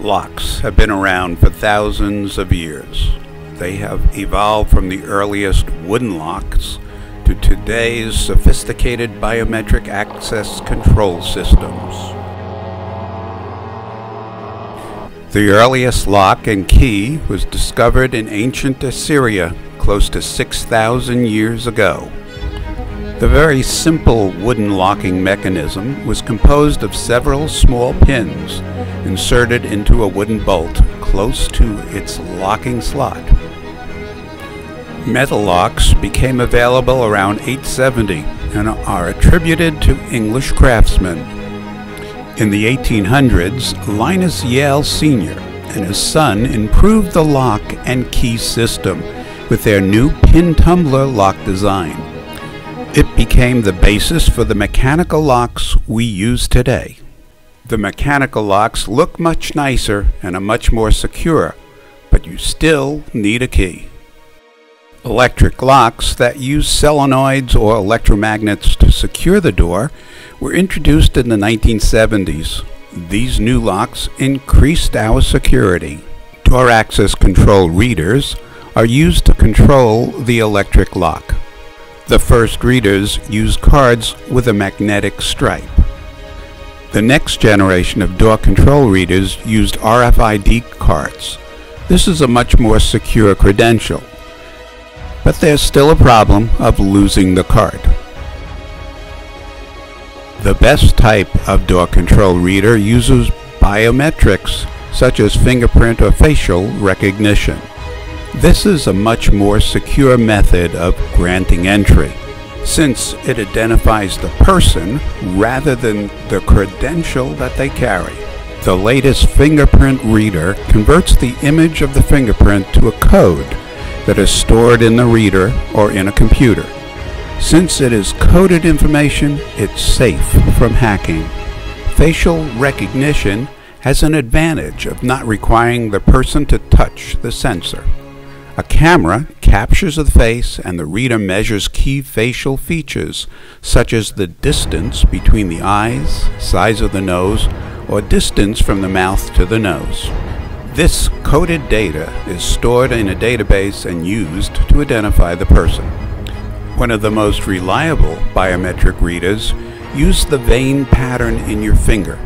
Locks have been around for thousands of years. They have evolved from the earliest wooden locks to today's sophisticated biometric access control systems. The earliest lock and key was discovered in ancient Assyria close to 6,000 years ago. The very simple wooden locking mechanism was composed of several small pins inserted into a wooden bolt close to its locking slot. Metal locks became available around 870 and are attributed to English craftsmen. In the 1800s, Linus Yale Sr. and his son improved the lock and key system with their new pin tumbler lock design. It became the basis for the mechanical locks we use today. The mechanical locks look much nicer and are much more secure, but you still need a key. Electric locks that use solenoids or electromagnets to secure the door were introduced in the 1970s. These new locks increased our security. Door access control readers are used to control the electric lock. The first readers used cards with a magnetic stripe. The next generation of door control readers used RFID cards. This is a much more secure credential, but there's still a problem of losing the card. The best type of door control reader uses biometrics such as fingerprint or facial recognition. This is a much more secure method of granting entry, since it identifies the person rather than the credential that they carry. The latest fingerprint reader converts the image of the fingerprint to a code that is stored in the reader or in a computer. Since it is coded information, it's safe from hacking. Facial recognition has an advantage of not requiring the person to touch the sensor. A camera captures the face and the reader measures key facial features such as the distance between the eyes, size of the nose, or distance from the mouth to the nose. This coded data is stored in a database and used to identify the person. One of the most reliable biometric readers use the vein pattern in your finger.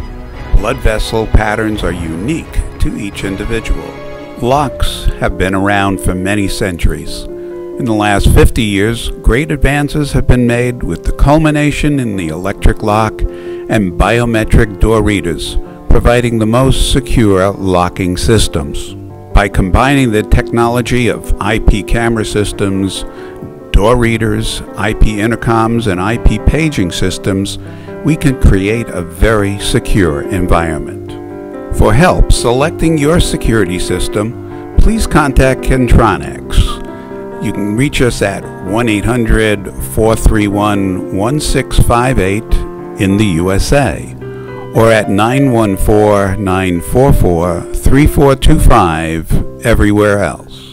Blood vessel patterns are unique to each individual. Locks have been around for many centuries. In the last 50 years, great advances have been made with the culmination in the electric lock and biometric door readers, providing the most secure locking systems. By combining the technology of IP camera systems, door readers, IP intercoms, and IP paging systems, we can create a very secure environment. For help selecting your security system, please contact Kintronics. You can reach us at 1 800 431 1658 in the USA or at 914 944 3425 everywhere else.